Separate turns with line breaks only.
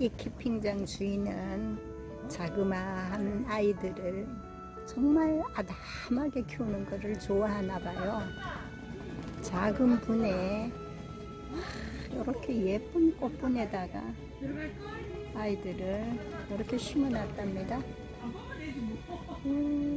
이 캠핑장 주인은 자그마한 아이들을 정말 아담하게 키우는 것을 좋아하나 봐요. 작은 분에 이렇게 예쁜 꽃분에다가 아이들을 이렇게 심어놨답니다. 음,